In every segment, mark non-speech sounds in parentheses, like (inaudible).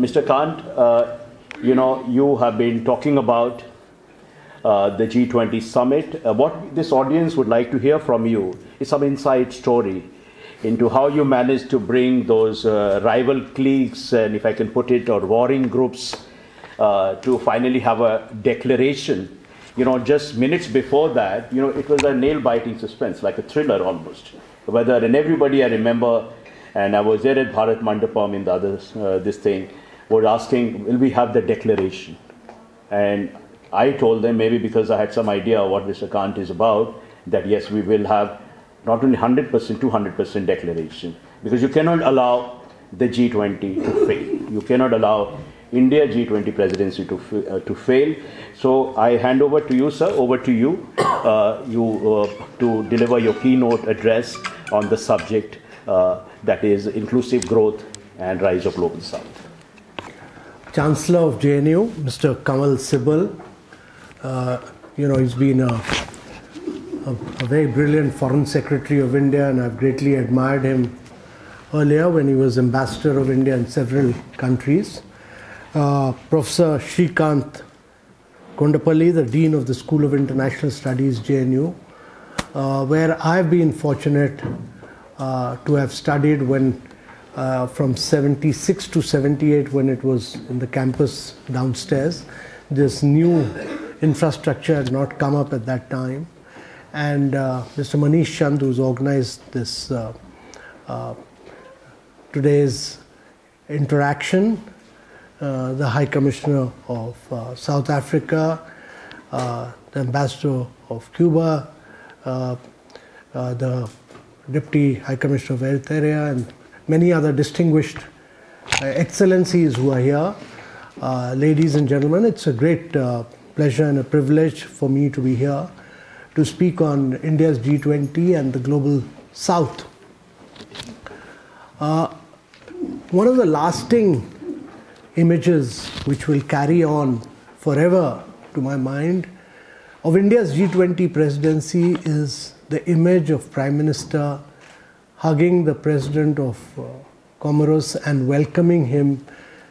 Mr. Kant, uh, you know, you have been talking about uh, the G20 summit. Uh, what this audience would like to hear from you is some inside story into how you managed to bring those uh, rival cliques, and if I can put it, or warring groups, uh, to finally have a declaration. You know, just minutes before that, you know, it was a nail-biting suspense, like a thriller almost. Whether and everybody I remember, and I was there at Bharat Mandapam in the others, uh, this thing, was asking, will we have the declaration? And I told them, maybe because I had some idea what Mr. Kant is about, that yes, we will have not only 100%, 200% declaration. Because you cannot allow the G20 to fail. You cannot allow India G20 presidency to, uh, to fail. So I hand over to you, sir, over to you, uh, you uh, to deliver your keynote address on the subject uh, that is inclusive growth and rise of global south. Chancellor of JNU, Mr. Kanwal Sibal, uh, you know, he's been a, a, a very brilliant foreign secretary of India, and I've greatly admired him earlier when he was ambassador of India in several countries. Uh, Professor Shrikant Kondapalli, the Dean of the School of International Studies, JNU, uh, where I've been fortunate uh, to have studied when uh, from 76 to 78 when it was in the campus downstairs. This new infrastructure had not come up at that time. And uh, Mr. Manish Chand, who's organized this uh, uh, today's interaction, uh, the High Commissioner of uh, South Africa, the Ambassador of Cuba, the Deputy High Commissioner of Eritrea, and many other distinguished uh, excellencies who are here. Uh, ladies and gentlemen, it's a great uh, pleasure and a privilege for me to be here to speak on India's G20 and the global south. Uh, one of the lasting images which will carry on forever to my mind of India's G20 presidency is the image of Prime Minister hugging the President of uh, Comoros and welcoming him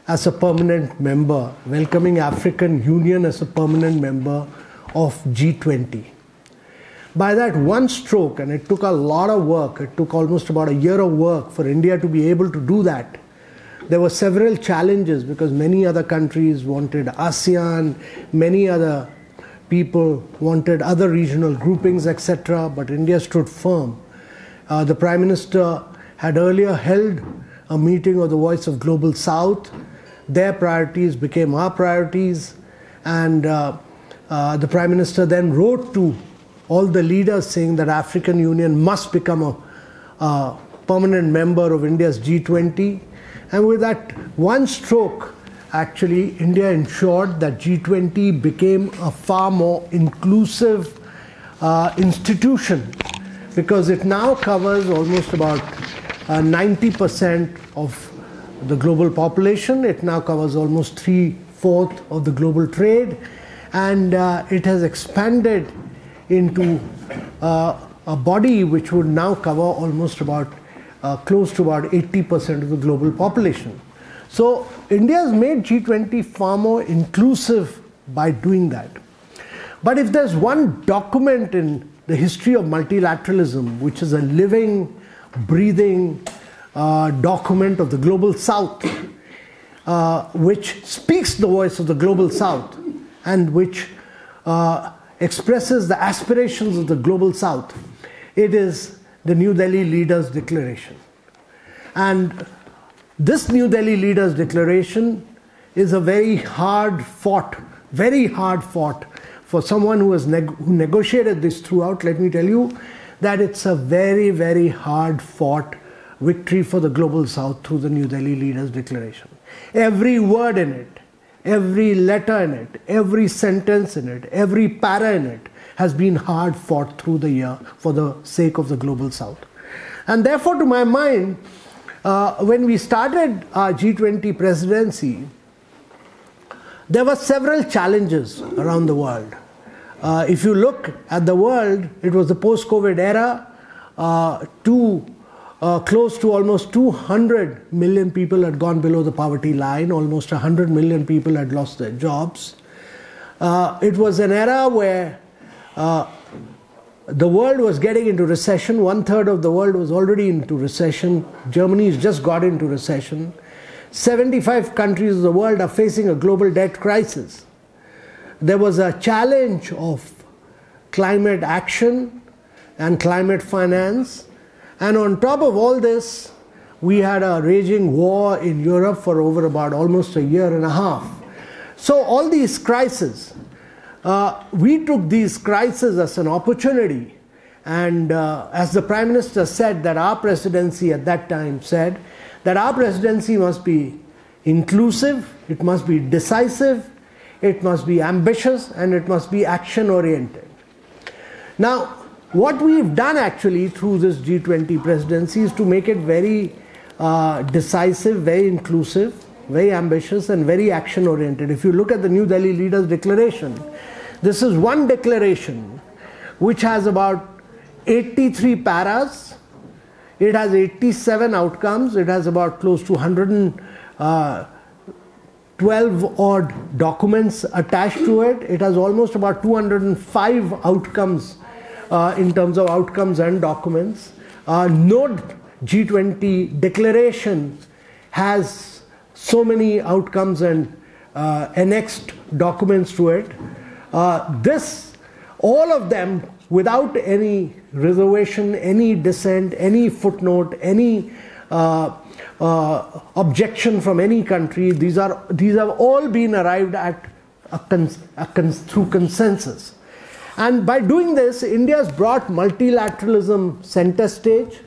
as a permanent member, welcoming African Union as a permanent member of G20. By that one stroke, and it took a lot of work, it took almost about a year of work for India to be able to do that. There were several challenges because many other countries wanted ASEAN, many other people wanted other regional groupings, etc., but India stood firm. Uh, the Prime Minister had earlier held a meeting of the Voice of Global South their priorities became our priorities, and uh, uh, the Prime Minister then wrote to all the leaders saying that African Union must become a, a permanent member of India's G20. And with that one stroke, actually, India ensured that G20 became a far more inclusive uh, institution because it now covers almost about uh, 90% of the global population. It now covers almost three fourths of the global trade, and uh, it has expanded into uh, a body which would now cover almost about uh, close to about 80% of the global population. So India has made G20 far more inclusive by doing that. But if there's one document in the history of multilateralism which is a living, breathing uh, document of the Global South, uh, which speaks the voice of the Global South and which uh, expresses the aspirations of the Global South. It is the New Delhi Leaders Declaration. And this New Delhi Leaders Declaration is a very hard fought, very hard fought for someone who has neg- who negotiated this throughout. Let me tell you that it's a very, very hard fought victory for the global south through the New Delhi Leaders Declaration. Every word in it, every letter in it, every sentence in it, every para in it has been hard fought through the year for the sake of the global south. And therefore, to my mind, uh, when we started our G20 presidency, there were several challenges around the world. Uh, if you look at the world, it was the post COVID era. Uh, two uh, close to almost 200 million people had gone below the poverty line, almost 100 million people had lost their jobs. Uh, it was an era where uh, the world was getting into recession. One third of the world was already into recession. Germany's just got into recession. 75 countries of the world are facing a global debt crisis. There was a challenge of climate action and climate finance. And on top of all this, we had a raging war in Europe for over about almost a year and a half. So, all these crises, uh, we took these crises as an opportunity. And uh, as the Prime Minister said, that our presidency at that time said that our presidency must be inclusive, it must be decisive, it must be ambitious, and it must be action oriented. Now, what we've done actually through this G20 presidency is to make it very uh, decisive, very inclusive, very ambitious, and very action oriented. If you look at the New Delhi Leaders Declaration, this is one declaration which has about 83 paras. It has 87 outcomes. It has about close to 112 uh, odd documents attached to it. It has almost about 205 outcomes uh, in terms of outcomes and documents. Uh, no G20 declaration has so many outcomes and uh, annexed documents to it. Uh, this, all of them, without any reservation, any dissent, any footnote, any uh, uh, objection from any country, these are these have all been arrived at a cons- a cons- through consensus. And by doing this, India has brought multilateralism center stage,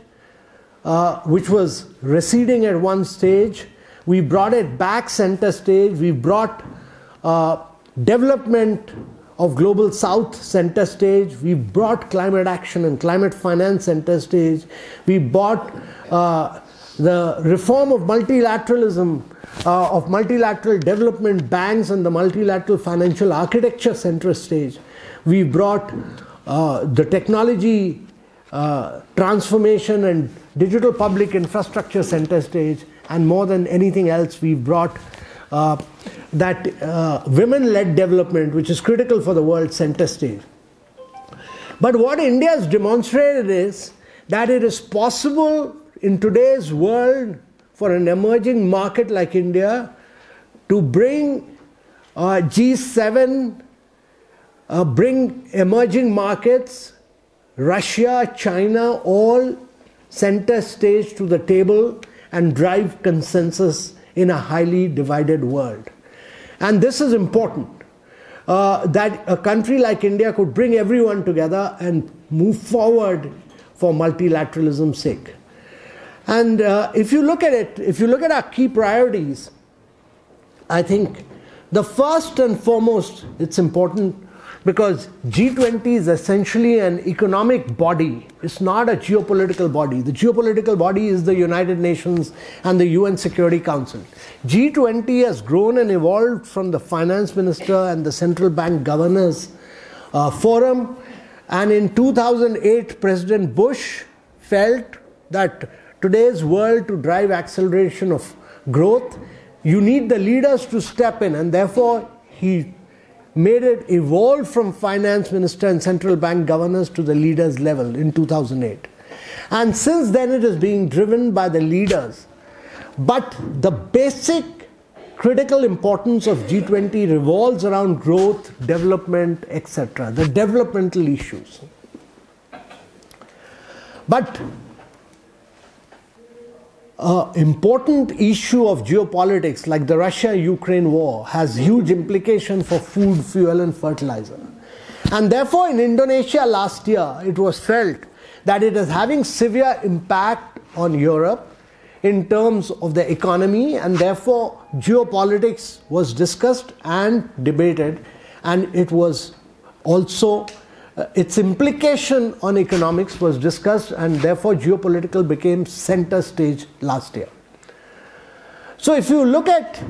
uh, which was receding at one stage. We brought it back center stage. We brought uh, development of global south center stage. We brought climate action and climate finance center stage. We brought uh, the reform of multilateralism uh, of multilateral development banks and the multilateral financial architecture center stage. We brought uh, the technology uh, transformation and digital public infrastructure center stage and more than anything else we brought uh, that uh, women led development, which is critical for the world, center stage. But what India has demonstrated is that it is possible in today's world for an emerging market like India to bring uh, G7, uh, bring emerging markets, Russia, China, all center stage to the table and drive consensus in a highly divided world. And this is important uh, that a country like India could bring everyone together and move forward for multilateralism's sake. And uh, if you look at it, if you look at our key priorities, I think the first and foremost, it's important because G20 is essentially an economic body. It's not a geopolitical body. The geopolitical body is the United Nations and the UN Security Council. G20 has grown and evolved from the finance minister and the central bank governors uh, forum. And in 2008, President Bush felt that today's world to drive acceleration of growth, you need the leaders to step in, and therefore he made it evolve from finance minister and central bank governors to the leaders level in 2008. And since then, it is being driven by the leaders. But the basic critical importance of G20 revolves around growth, development, etc., the developmental issues. But uh, important issue of geopolitics like the Russia-Ukraine war has huge implication for food, fuel and fertilizer. And therefore in Indonesia last year it was felt that it is having severe impact on Europe in terms of the economy and therefore geopolitics was discussed and debated and it was also uh, its implication on economics was discussed and therefore geopolitical became center stage last year. So if you look at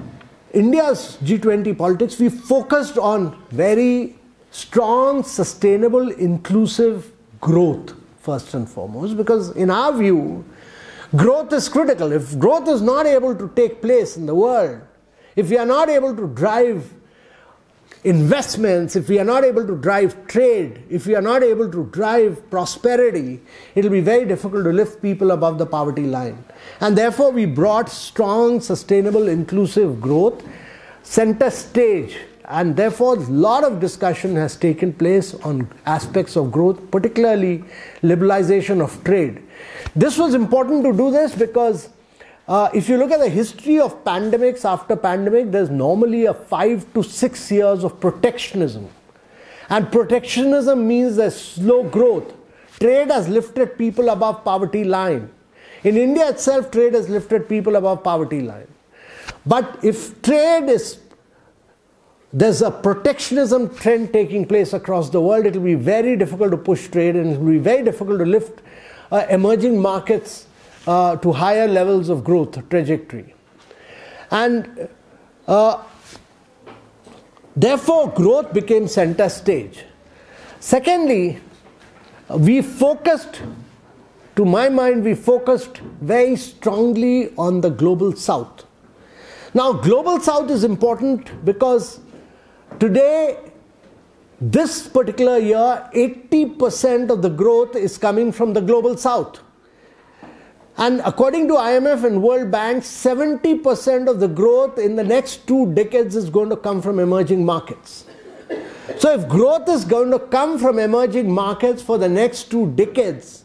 India's G20 politics, we focused on very strong, sustainable, inclusive growth first and foremost because in our view, growth is critical. If growth is not able to take place in the world, if we are not able to drive investments, if we are not able to drive trade, if we are not able to drive prosperity, it will be very difficult to lift people above the poverty line. And therefore, we brought strong, sustainable, inclusive growth center stage. And therefore, a lot of discussion has taken place on aspects of growth, particularly liberalization of trade. This was important to do this because uh, if you look at the history of pandemics after pandemic, there's normally a five to six years of protectionism. And protectionism means a slow growth. Trade has lifted people above poverty line. In India itself, trade has lifted people above poverty line. But if trade is there's a protectionism trend taking place across the world, it will be very difficult to push trade and it will be very difficult to lift uh, emerging markets uh, to higher levels of growth trajectory. And uh, therefore, growth became center stage. Secondly, we focused, to my mind, we focused very strongly on the global south. Now, global south is important because today, this particular year, 80% of the growth is coming from the global south. And according to IMF and World Bank, 70% of the growth in the next two decades is going to come from emerging markets. So, if growth is going to come from emerging markets for the next two decades,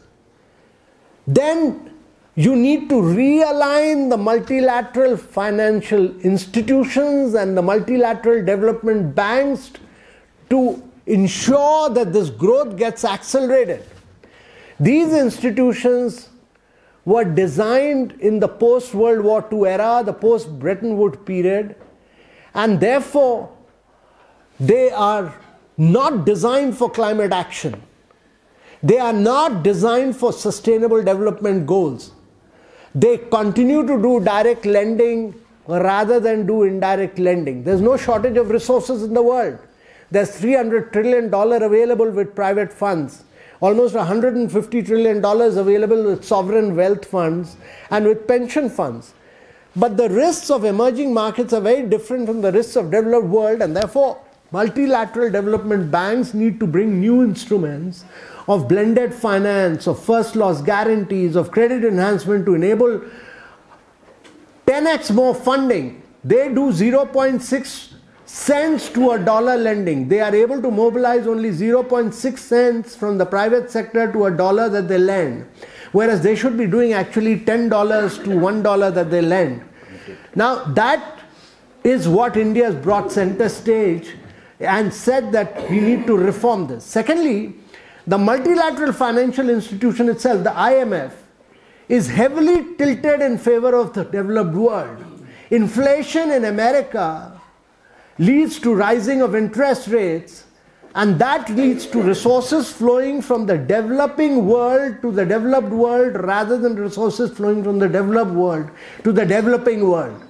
then you need to realign the multilateral financial institutions and the multilateral development banks to ensure that this growth gets accelerated. These institutions were designed in the post World War II era, the post Bretton Woods period, and therefore they are not designed for climate action. They are not designed for sustainable development goals. They continue to do direct lending rather than do indirect lending. There's no shortage of resources in the world. There's $300 trillion available with private funds almost $150 trillion available with sovereign wealth funds and with pension funds. But the risks of emerging markets are very different from the risks of developed world and therefore multilateral development banks need to bring new instruments of blended finance, of first loss guarantees, of credit enhancement to enable 10x more funding. They do 0.6 cents to a dollar lending. They are able to mobilize only 0.6 cents from the private sector to a dollar that they lend, whereas they should be doing actually $10 to $1 that they lend. Now, that is what India has brought center stage and said that we need to reform this. Secondly, the multilateral financial institution itself, the IMF, is heavily tilted in favor of the developed world. Inflation in America leads to rising of interest rates and that leads to resources flowing from the developing world to the developed world rather than resources flowing from the developed world to the developing world.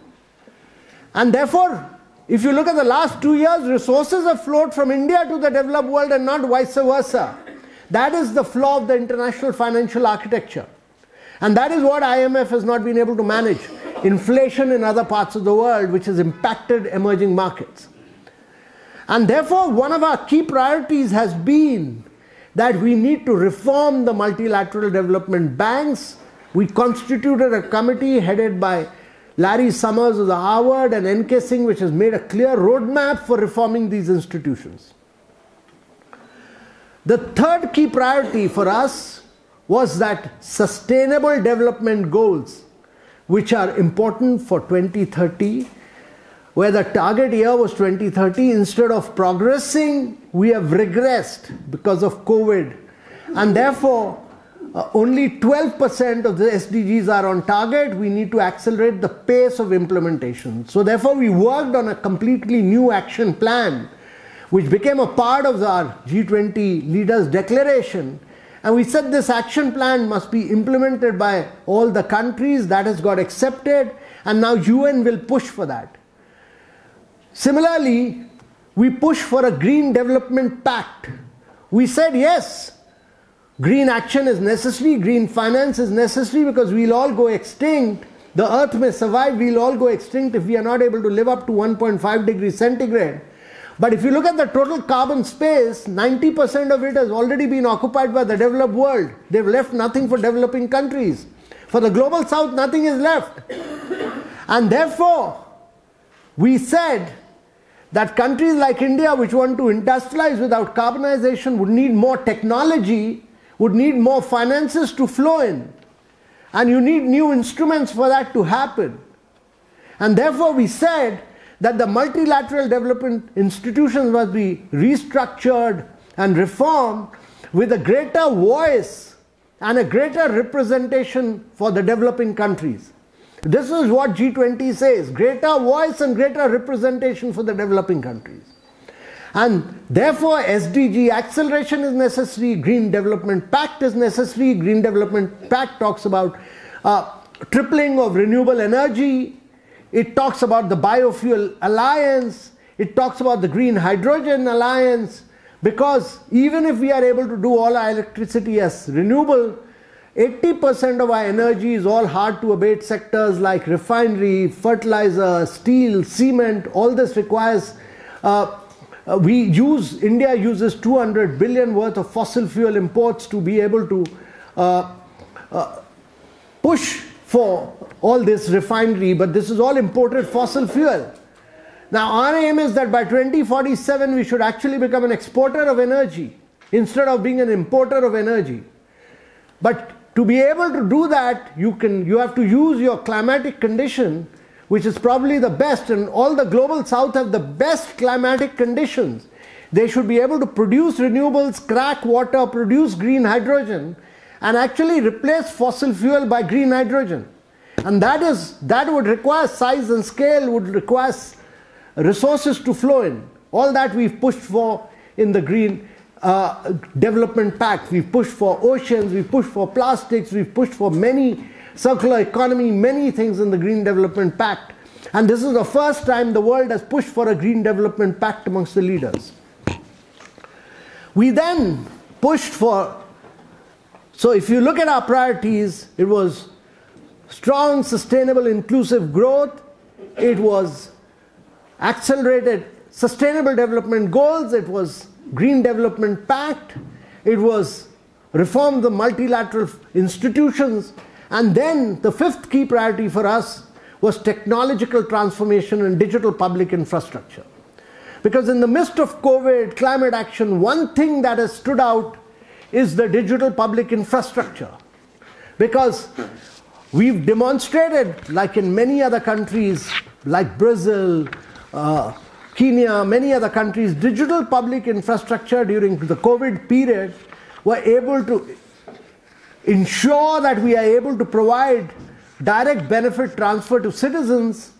And therefore, if you look at the last two years, resources have flowed from India to the developed world and not vice versa. That is the flaw of the international financial architecture. And that is what IMF has not been able to manage inflation in other parts of the world, which has impacted emerging markets. And therefore, one of our key priorities has been that we need to reform the multilateral development banks. We constituted a committee headed by Larry Summers of the Harvard and N.K. Singh, which has made a clear roadmap for reforming these institutions. The third key priority for us was that sustainable development goals which are important for 2030, where the target year was 2030. Instead of progressing, we have regressed because of COVID. And therefore, uh, only 12% of the SDGs are on target. We need to accelerate the pace of implementation. So, therefore, we worked on a completely new action plan, which became a part of our G20 leaders' declaration and we said this action plan must be implemented by all the countries that has got accepted and now UN will push for that. Similarly, we push for a green development pact. We said yes, green action is necessary, green finance is necessary because we'll all go extinct. The earth may survive, we'll all go extinct if we are not able to live up to 1.5 degrees centigrade. But if you look at the total carbon space, 90% of it has already been occupied by the developed world. They've left nothing for developing countries. For the global south, nothing is left. And therefore, we said that countries like India, which want to industrialize without carbonization, would need more technology, would need more finances to flow in. And you need new instruments for that to happen. And therefore, we said that the multilateral development institutions must be restructured and reformed with a greater voice and a greater representation for the developing countries. This is what G20 says greater voice and greater representation for the developing countries. And therefore, SDG acceleration is necessary, Green Development Pact is necessary. Green Development Pact talks about uh, tripling of renewable energy, it talks about the biofuel alliance, it talks about the green hydrogen alliance, because even if we are able to do all our electricity as renewable, 80% of our energy is all hard to abate sectors like refinery, fertilizer, steel, cement. All this requires, uh, uh, we use, India uses 200 billion worth of fossil fuel imports to be able to uh, uh push for all this refinery, but this is all imported fossil fuel. Now, our aim is that by 2047 we should actually become an exporter of energy instead of being an importer of energy. But to be able to do that, you, can, you have to use your climatic condition, which is probably the best, and all the global south have the best climatic conditions. They should be able to produce renewables, crack water, produce green hydrogen, and actually replace fossil fuel by green hydrogen. And that is that would require size and scale, would require resources to flow in. All that we've pushed for in the Green uh, Development Pact. We've pushed for oceans, we've pushed for plastics, we've pushed for many circular economy, many things in the Green Development Pact. And this is the first time the world has pushed for a Green Development Pact amongst the leaders. We then pushed for so if you look at our priorities, it was strong, sustainable, inclusive growth, it was accelerated sustainable development goals, it was green development pact, it was reform the multilateral institutions, and then the fifth key priority for us was technological transformation and digital public infrastructure. Because in the midst of COVID, climate action, one thing that has stood out is the digital public infrastructure. Because we've demonstrated, like in many other countries, like Brazil, uh, Kenya, many other countries, digital public infrastructure during the COVID period were able to ensure that we are able to provide direct benefit transfer to citizens.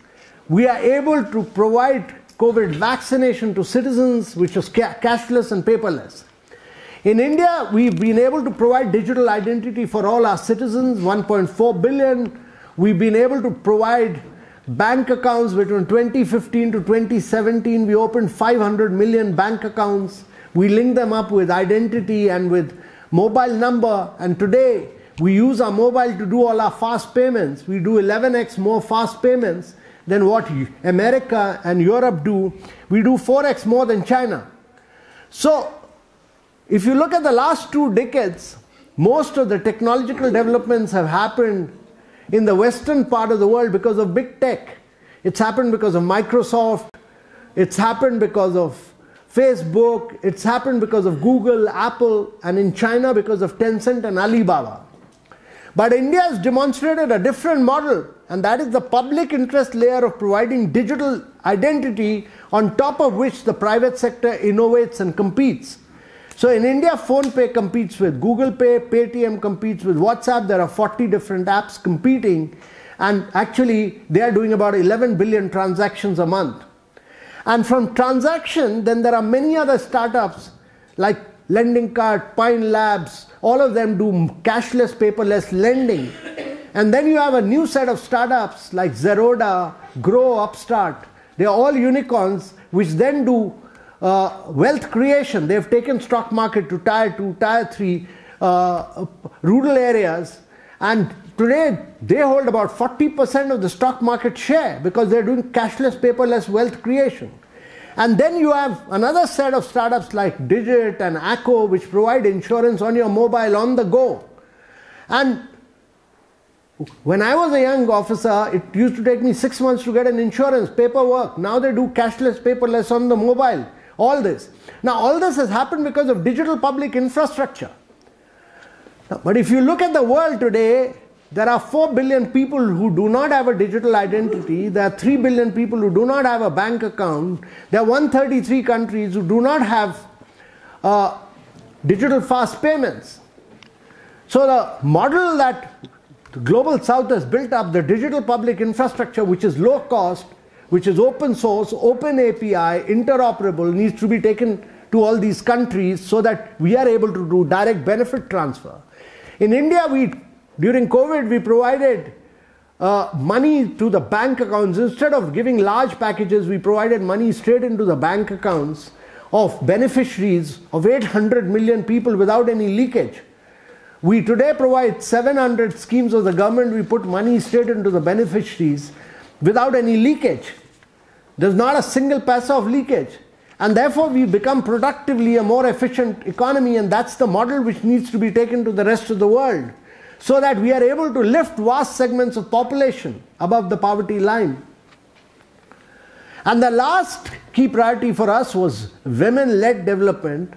We are able to provide COVID vaccination to citizens, which was ca- cashless and paperless. In India, we've been able to provide digital identity for all our citizens, 1.4 billion. We've been able to provide bank accounts between 2015 to 2017. We opened 500 million bank accounts. We link them up with identity and with mobile number. And today, we use our mobile to do all our fast payments. We do 11x more fast payments than what America and Europe do. We do 4x more than China. So, if you look at the last two decades, most of the technological developments have happened in the western part of the world because of big tech. It's happened because of Microsoft, it's happened because of Facebook, it's happened because of Google, Apple, and in China because of Tencent and Alibaba. But India has demonstrated a different model, and that is the public interest layer of providing digital identity on top of which the private sector innovates and competes. So in India, PhonePe competes with Google Pay, Paytm competes with WhatsApp. There are 40 different apps competing, and actually, they are doing about 11 billion transactions a month. And from transaction, then there are many other startups like LendingKart, Pine Labs, all of them do cashless, paperless lending. And then you have a new set of startups like Zerodha, Groww, Upstox. They are all unicorns which then do uh, wealth creation. They've taken stock market to tier two, tier three uh, rural areas. And today they hold about 40% of the stock market share because they're doing cashless, paperless wealth creation. And then you have another set of startups like Digit and Acko, which provide insurance on your mobile on the go. And when I was a young officer, it used to take me six months to get an insurance paperwork. Now they do cashless, paperless on the mobile. All this. Now, all this has happened because of digital public infrastructure. But if you look at the world today, there are 4 billion people who do not have a digital identity. There are 3 billion people who do not have a bank account. There are 133 countries who do not have uh, digital fast payments. So, the model that the global south has built up the digital public infrastructure, which is low cost, which is open source, open API, interoperable, needs to be taken to all these countries so that we are able to do direct benefit transfer. In India, we during COVID we provided uh, money to the bank accounts instead of giving large packages. We provided money straight into the bank accounts of beneficiaries of 800 million people without any leakage. We today provide 700 schemes of the government. We put money straight into the beneficiaries without any leakage. There's not a single paisa of leakage. And therefore, we become productively a more efficient economy, and that's the model which needs to be taken to the rest of the world so that we are able to lift vast segments of population above the poverty line. And the last key priority for us was women led development,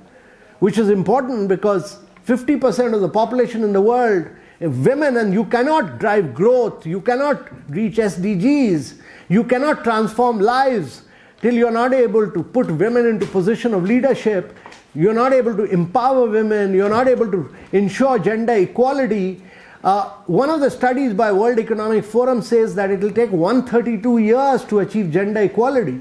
which is important because 50% of the population in the world women and you cannot drive growth you cannot reach sdgs you cannot transform lives till you're not able to put women into position of leadership you're not able to empower women you're not able to ensure gender equality. Uh, one of the studies by world economic forum says that it will take 132 years to achieve gender equality.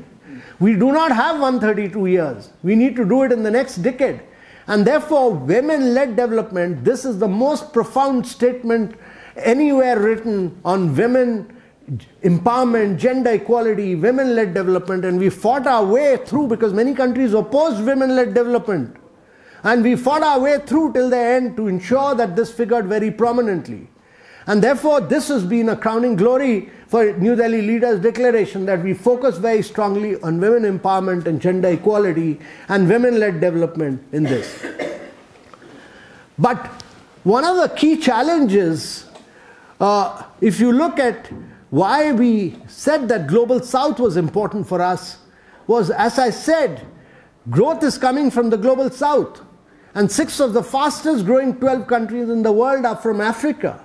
We do not have 132 years. We need to do it in the next decade and therefore, women led development, this is the most profound statement anywhere written on women empowerment, gender equality, women led development. And we fought our way through because many countries opposed women led development. And we fought our way through till the end to ensure that this figured very prominently. And therefore, this has been a crowning glory for New Delhi Leaders Declaration that we focus very strongly on women empowerment and gender equality and women led development in this. But one of the key challenges, uh, if you look at why we said that Global South was important for us, was as I said, growth is coming from the Global South. And six of the fastest growing 12 countries in the world are from Africa.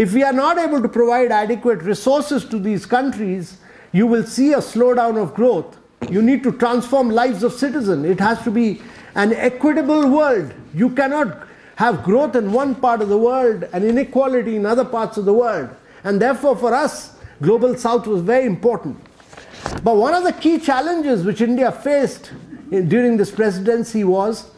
If we are not able to provide adequate resources to these countries, you will see a slowdown of growth. You need to transform lives of citizens. It has to be an equitable world. You cannot have growth in one part of the world and inequality in other parts of the world. And therefore, for us, Global South was very important. But one of the key challenges which India faced in, during this presidency was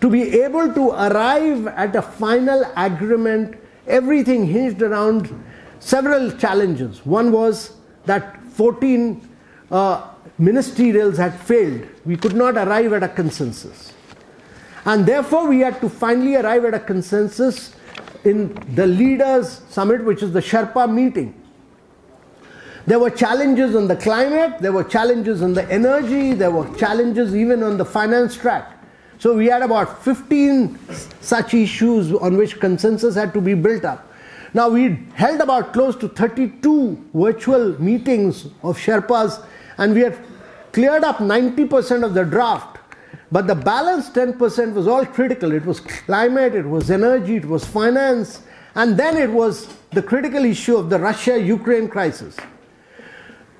to be able to arrive at a final agreement everything hinged around several challenges. One was that 14 uh, ministerials had failed. We could not arrive at a consensus. And therefore, we had to finally arrive at a consensus in the leaders' summit, which is the Sherpa meeting. There were challenges on the climate, there were challenges on the energy, there were challenges even on the finance track. So we had about 15 such issues on which consensus had to be built up. Now we held about close to 32 virtual meetings of Sherpas and we had cleared up 90% of the draft. But the balance 10% was all critical. It was climate, it was energy, it was finance, and then it was the critical issue of the Russia Ukraine crisis.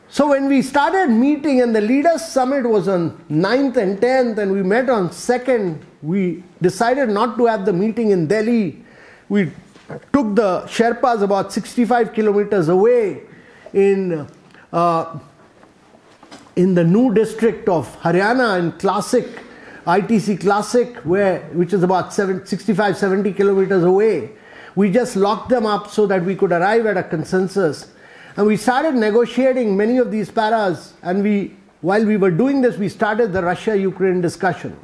So when we started meeting and the leaders summit was on 9th and 10th and we met on 2nd, we decided not to have the meeting in Delhi. We took the Sherpas about 65 kilometers away in, uh, in the Nuh district of Haryana in Classic, ITC Classic, where, which is about 65, 70 kilometers away. We just locked them up so that we could arrive at a consensus and we started negotiating many of these paras, and we, while we were doing this, we started the Russia Ukraine discussion.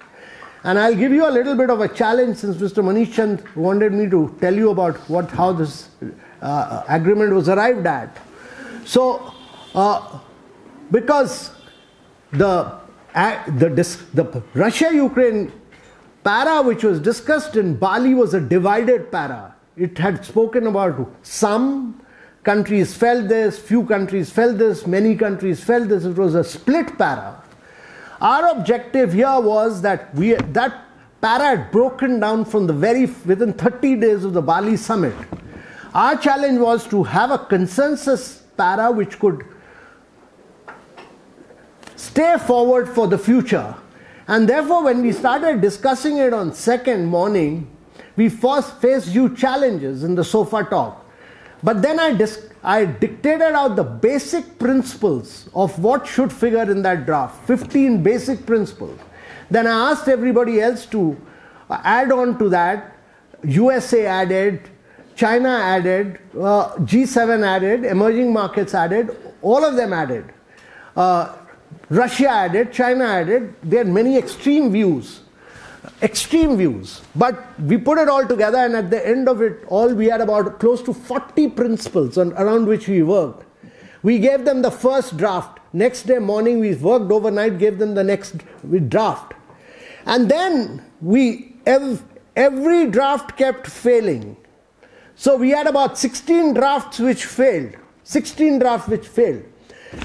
And I'll give you a little bit of a challenge since Mr. Manish Chand wanted me to tell you about what, how this uh, agreement was arrived at. So, uh, because the, uh, the, the Russia-Ukraine para which was discussed in Bali was a divided para. It had spoken about some countries felt this, few countries felt this, many countries felt this. It was a split para. Our objective here was that we that para had broken down from the very within 30 days of the Bali summit. Our challenge was to have a consensus para which could stay forward for the future. And therefore, when we started discussing it on second morning, we first faced huge challenges in the sofa talk. But then I dis- I dictated out the basic principles of what should figure in that draft 15 basic principles. Then I asked everybody else to add on to that. USA added, China added, uh, G7 added, emerging markets added, all of them added. Uh, Russia added, China added. There are many extreme views extreme views. But we put it all together, and at the end of it all, we had about close to 40 principles on, around which we worked. We gave them the first draft. Next day morning, we worked overnight, gave them the next draft. And then we ev- every draft kept failing. So we had about 16 drafts which failed. 16 drafts which failed.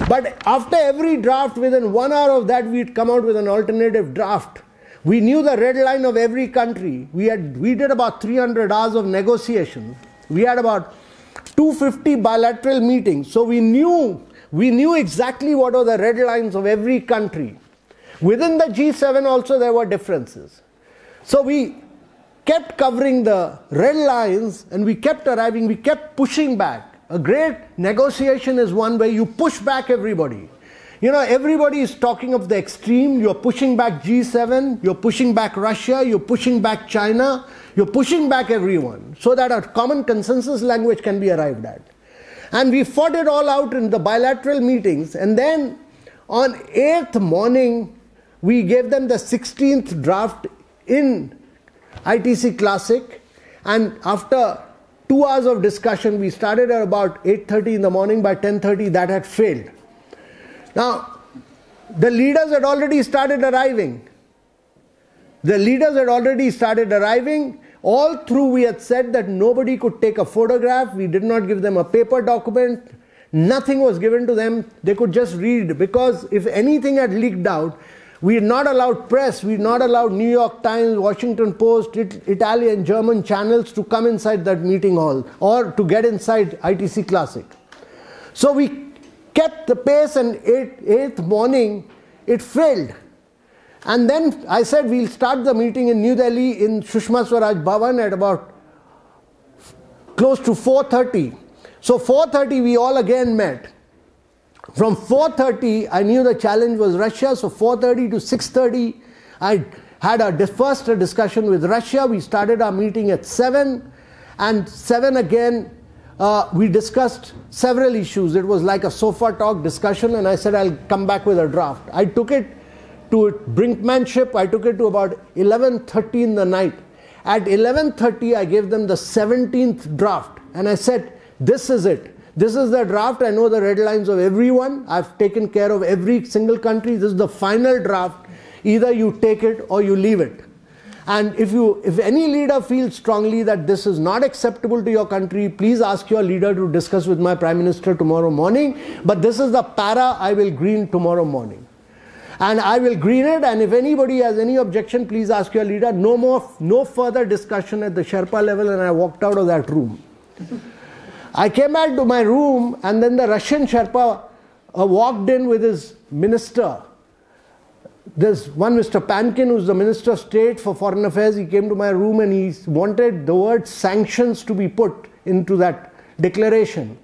But after every draft, within one hour of that, we'd come out with an alternative draft we knew the red line of every country. We, had, we did about 300 hours of negotiations. We had about 250 bilateral meetings. So we knew, we knew exactly what were the red lines of every country. Within the G7 also there were differences. So we kept covering the red lines and we kept arriving, we kept pushing back. A great negotiation is one where you push back everybody. You know, everybody is talking of the extreme. You're pushing back G7, you're pushing back Russia, you're pushing back China, you're pushing back everyone so that a common consensus language can be arrived at. And we fought it all out in the bilateral meetings. And then on 8th morning, we gave them the 16th draft in ITC Classic. And after two hours of discussion, we started at about 8.30 in the morning. By 10.30, that had failed. Now, the leaders had already started arriving. The leaders had already started arriving. All through, we had said that nobody could take a photograph. We did not give them a paper document. Nothing was given to them. They could just read because if anything had leaked out, we had not allowed press, we had not allowed New York Times, Washington Post, it, Italian, German channels to come inside that meeting hall or to get inside ITC Classic. So we kept the pace and eighth, morning it failed. And then I said we'll start the meeting in New Delhi in Sushma Swaraj Bhavan at about close to 4.30. So 4.30 we all again met. From 4.30 I knew the challenge was Russia, so 4.30 to 6.30 I had a first discussion with Russia. We started our meeting at 7 and 7 again uh, we discussed several issues. It was like a sofa talk discussion, and I said I'll come back with a draft. I took it to brinkmanship. I took it to about 11:30 in the night. At 11:30, I gave them the 17th draft, and I said, "This is it. This is the draft. I know the red lines of everyone. I've taken care of every single country. This is the final draft. Either you take it or you leave it." And if you, if any leader feels strongly that this is not acceptable to your country, please ask your leader to discuss with my prime minister tomorrow morning. But this is the para I will green tomorrow morning. And I will green it. And if anybody has any objection, please ask your leader. No more, no further discussion at the Sherpa level. And I walked out of that room. I came back to my room, and then the Russian Sherpa uh, walked in with his minister there's one Mr. Pankin, who's the Minister of State for Foreign Affairs. He came to my room and he wanted the word sanctions to be put into that declaration.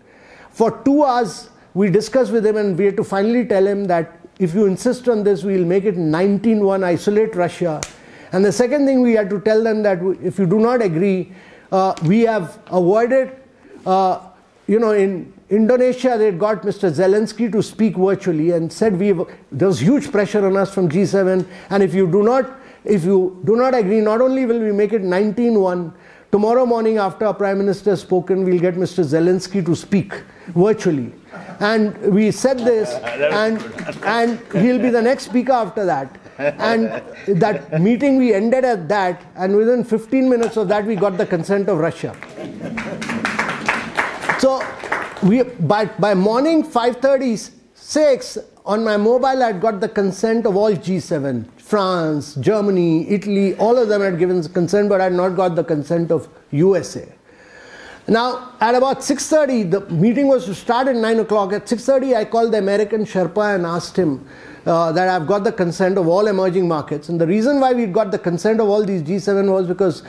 For two hours, we discussed with him and we had to finally tell him that if you insist on this, we'll make it 19 1, isolate Russia. And the second thing we had to tell them that if you do not agree, uh, we have avoided, uh, you know, in Indonesia, they got Mr. Zelensky to speak virtually and said we there was huge pressure on us from G7, and if you do not if you do not agree, not only will we make it 19 1, tomorrow morning after our Prime Minister has spoken, we'll get Mr. Zelensky to speak virtually. And we said this, (laughs) and, and he'll be the next speaker after that. And that meeting, we ended at that, and within 15 minutes of that, we got the consent of Russia. So we, by, by morning 5.36 on my mobile, I'd got the consent of all G7. France, Germany, Italy, all of them had given consent, but I had not got the consent of USA. Now, at about 6.30, the meeting was to start at 9 o'clock. At 6.30, I called the American Sherpa and asked him uh, that I've got the consent of all emerging markets. And the reason why we got the consent of all these G7 was because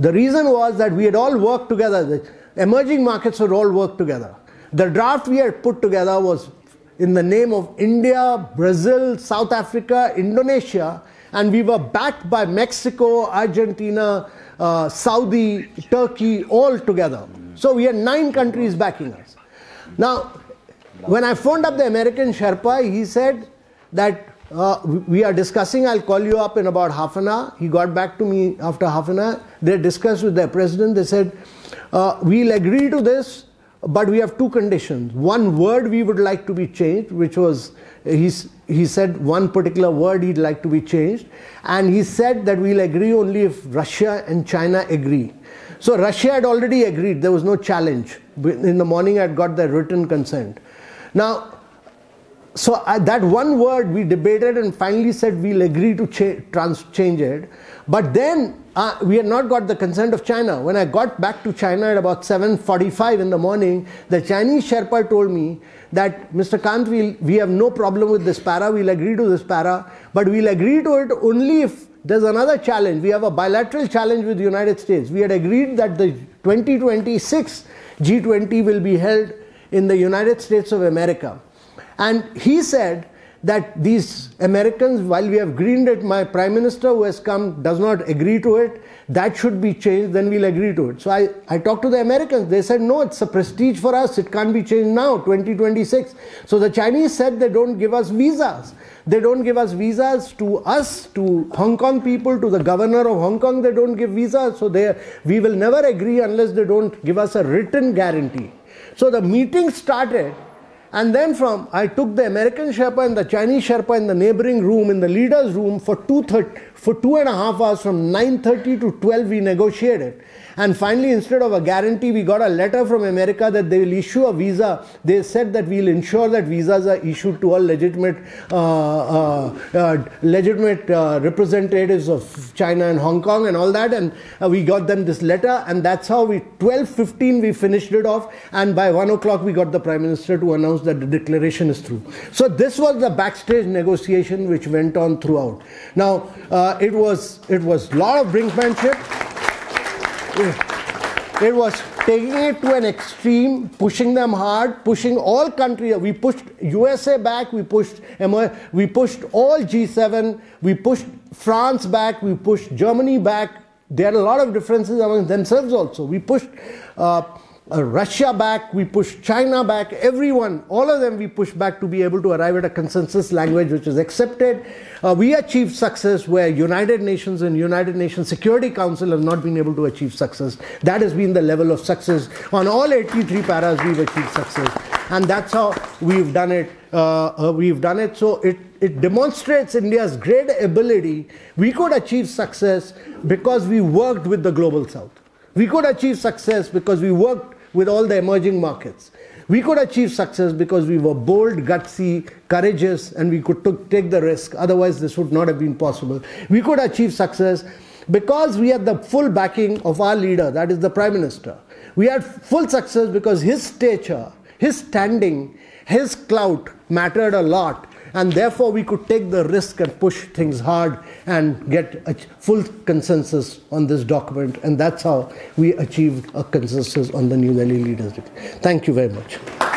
the reason was that we had all worked together. Emerging markets would all work together. The draft we had put together was in the name of India, Brazil, South Africa, Indonesia, and we were backed by Mexico, Argentina, uh, Saudi, Turkey, all together. So we had nine countries backing us. Now, when I phoned up the American Sherpa, he said that uh, we are discussing, I'll call you up in about half an hour. He got back to me after half an hour. They discussed with their president. They said, uh, we'll agree to this, but we have two conditions. One word we would like to be changed, which was he's, he said one particular word he'd like to be changed, and he said that we'll agree only if Russia and China agree. So Russia had already agreed, there was no challenge. In the morning, I had got the written consent. Now, so uh, that one word we debated and finally said we'll agree to cha- trans- change it. But then uh, we had not got the consent of China. When I got back to China at about 7:45 in the morning, the Chinese Sherpa told me that Mr. Kant, we'll, we have no problem with this para. We'll agree to this para, but we'll agree to it only if there's another challenge. We have a bilateral challenge with the United States. We had agreed that the 2026 G20 will be held in the United States of America. And he said that these Americans, while we have greened it, my prime minister who has come does not agree to it, that should be changed, then we'll agree to it. So I, I talked to the Americans. They said, no, it's a prestige for us. It can't be changed now, 2026. So the Chinese said they don't give us visas. They don't give us visas to us, to Hong Kong people, to the governor of Hong Kong. They don't give visas. So they, we will never agree unless they don't give us a written guarantee. So the meeting started and then from, I took the American Sherpa and the Chinese Sherpa in the neighboring room, in the leader's room for two, for two and a half hours from 9.30 to 12 we negotiated. And finally, instead of a guarantee, we got a letter from America that they will issue a visa. They said that we'll ensure that visas are issued to all legitimate, uh, uh, uh, legitimate uh, representatives of China and Hong Kong and all that. And uh, we got them this letter, and that's how we 12:15 we finished it off. And by one o'clock, we got the prime minister to announce that the declaration is through. So this was the backstage negotiation which went on throughout. Now uh, it was it was lot of brinkmanship it was taking it to an extreme, pushing them hard, pushing all countries. We pushed USA back, we pushed we pushed all G7, we pushed France back, we pushed Germany back. There are a lot of differences among themselves also. We pushed uh, Russia back, we push China back, everyone, all of them we push back to be able to arrive at a consensus language which is accepted. Uh, we achieved success where United Nations and United Nations Security Council have not been able to achieve success. That has been the level of success. On all 83 paras, we've achieved success. And that's how we've done it. Uh, uh, we've done it. So it, it demonstrates India's great ability. We could achieve success because we worked with the global south. We could achieve success because we worked with all the emerging markets. We could achieve success because we were bold, gutsy, courageous, and we could t- take the risk. Otherwise, this would not have been possible. We could achieve success because we had the full backing of our leader, that is the Prime Minister. We had full success because his stature, his standing, his clout mattered a lot and therefore we could take the risk and push things hard and get a full consensus on this document. And that's how we achieved a consensus on the new delhi leaders thank you very much